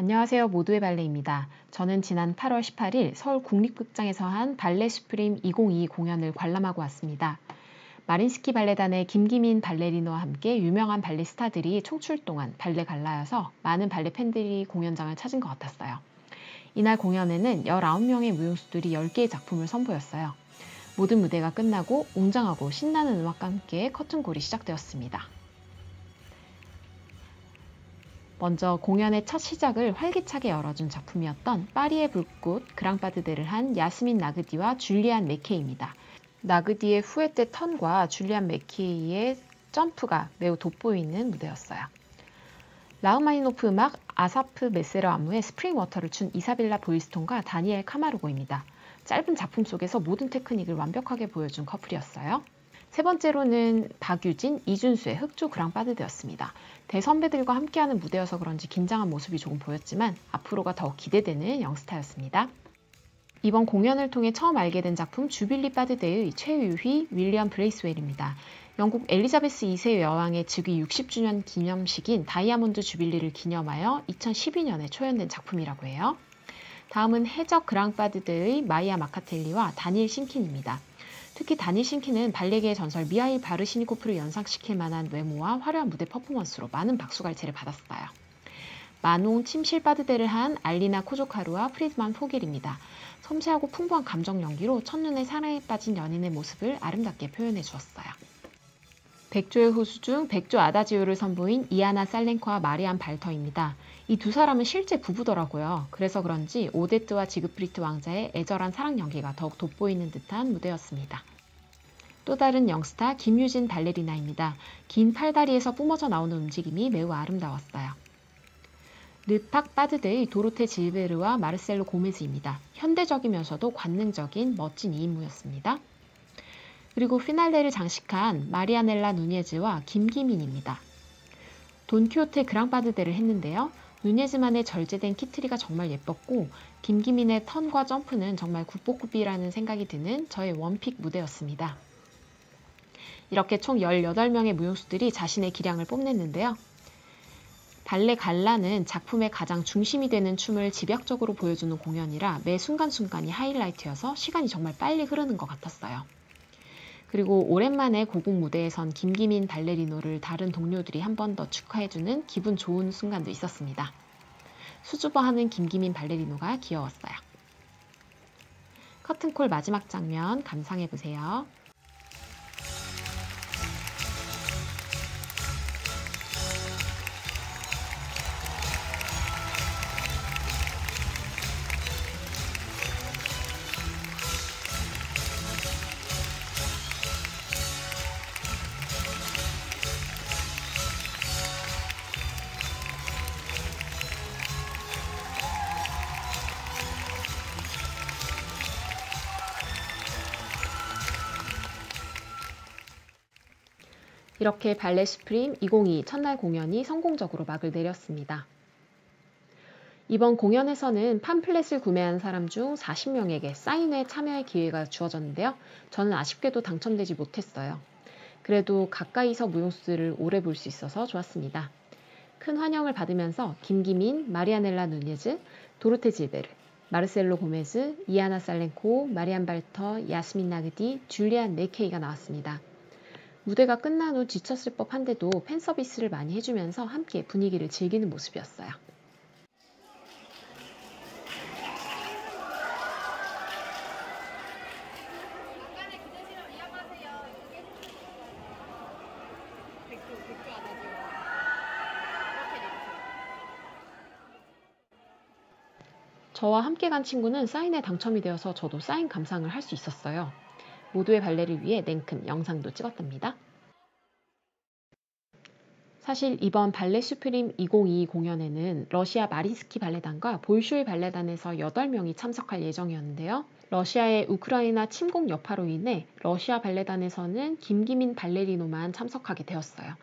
안녕하세요. 모두의 발레입니다. 저는 지난 8월 18일 서울 국립극장에서 한 발레 슈프림 2022 공연을 관람하고 왔습니다. 마린스키 발레단의 김기민 발레리노와 함께 유명한 발레 스타들이 총출동한 발레 갈라여서 많은 발레 팬들이 공연장을 찾은 것 같았어요. 이날 공연에는 19명의 무용수들이 10개의 작품을 선보였어요. 모든 무대가 끝나고 웅장하고 신나는 음악과 함께 커튼콜이 시작되었습니다. 먼저 공연의 첫 시작을 활기차게 열어준 작품이었던 파리의 불꽃 그랑 파드되를 한 야스민 나그디와 줄리안 메케이입니다. 나그디의 푸에테 턴과 줄리안 메케이의 점프가 매우 돋보이는 무대였어요. 라흐마니노프 음악 아사프 메세러 안무의 Spring Water를 춘 이사벨라 보일스톤과 다니엘 카마르고입니다. 짧은 작품 속에서 모든 테크닉을 완벽하게 보여준 커플이었어요. 세 번째로는 박유진, 이준수의 흑조 그랑 파드되였습니다. 대선배들과 함께하는 무대여서 그런지 긴장한 모습이 조금 보였지만 앞으로가 더 기대되는 young star였습니다. 이번 공연을 통해 처음 알게 된 작품 Jubilee 파드되의 최유희 윌리엄 브레이스웰입니다. 영국 엘리자베스 2세 여왕의 즉위 60주년 기념식인 Diamond Jubilee를 기념하여 2012년에 초연된 작품이라고 해요. 다음은 해적 그랑 파드되의 마이아 마카텔리와 다닐 심킨입니다. 특히 다닐 심킨은 발레계의 전설 미하일 바리시니코프를 연상시킬 만한 외모와 화려한 무대 퍼포먼스로 많은 박수갈채를 받았어요. 마농 침실 파드되를 한 알리나 코조카루와 프리드만 포겔입니다. 섬세하고 풍부한 감정 연기로 첫눈에 사랑에 빠진 연인의 모습을 아름답게 표현해 주었어요. 백조의 호수 중 백조 아다지오를 선보인 이아나 살렌코와 마리안 발터입니다. 이 두 사람은 실제 부부더라고요. 그래서 그런지 오데트와 지그프리트 왕자의 애절한 사랑 연기가 더욱 돋보이는 듯한 무대였습니다. 또 다른 young star 김유진 발레리나입니다. 긴 팔다리에서 뿜어져 나오는 움직임이 매우 아름다웠어요. Le Parc 파드되의 도로테 질베르와 마르셀로 고메즈입니다. 현대적이면서도 관능적인 멋진 이인무였습니다. 그리고 피날레를 장식한 마리아넬라 누니에즈와 김기민입니다. 돈키호테 그랑 파드되를 했는데요. 누니에즈만의 절제된 키트리가 정말 예뻤고 김기민의 턴과 점프는 정말 굿보굿비라는 생각이 드는 저의 one pick 무대였습니다. 이렇게 총 18명의 무용수들이 자신의 기량을 뽐냈는데요. 발레 갈라는 작품의 가장 중심이 되는 춤을 집약적으로 보여주는 공연이라 매 순간순간이 하이라이트여서 시간이 정말 빨리 흐르는 것 같았어요. 그리고 오랜만에 고국 무대에 선 김기민 발레리노를 다른 동료들이 한 번 더 축하해주는 기분 좋은 순간도 있었습니다. 수줍어하는 김기민 발레리노가 귀여웠어요. 커튼콜 마지막 장면 감상해보세요. 이렇게 발레 스프림 2022 첫날 공연이 성공적으로 막을 내렸습니다. 이번 공연에서는 팜플렛을 구매한 사람 중 40명에게 사인회 참여의 기회가 주어졌는데요. 저는 아쉽게도 당첨되지 못했어요. 그래도 가까이서 무용수들을 오래 볼 수 있어서 좋았습니다. 큰 환영을 받으면서 김기민, 마리아넬라 누니즈, 도르테 질베르, 마르셀로 고메즈, 이아나 살렌코, 마리안 발터, 야스민 나그디, 줄리안 네케이가 나왔습니다. 무대가 끝난 후 지쳤을 법한데도 팬 서비스를 많이 해주면서 함께 분위기를 즐기는 모습이었어요. 저와 함께 간 친구는 사인에 당첨이 되어서 저도 사인 감상을 할 수 있었어요. 모두의 발레를 위해 냉큼 영상도 찍었답니다. 사실 이번 발레 슈프림 2022 공연에는 러시아 마린스키 발레단과 볼쇼이 발레단에서 8명이 참석할 예정이었는데요. 러시아의 우크라이나 침공 여파로 인해 러시아 발레단에서는 김기민 발레리노만 참석하게 되었어요.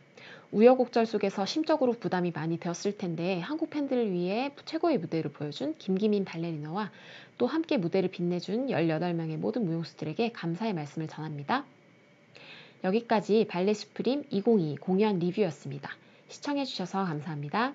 우여곡절 속에서 심적으로 부담이 많이 되었을 텐데 한국 팬들을 위해 최고의 무대를 보여준 김기민 발레리노와 또 함께 무대를 빛내준 18명의 모든 무용수들에게 감사의 말씀을 전합니다. 여기까지 발레 스프림 2022 공연 리뷰였습니다. 시청해주셔서 감사합니다.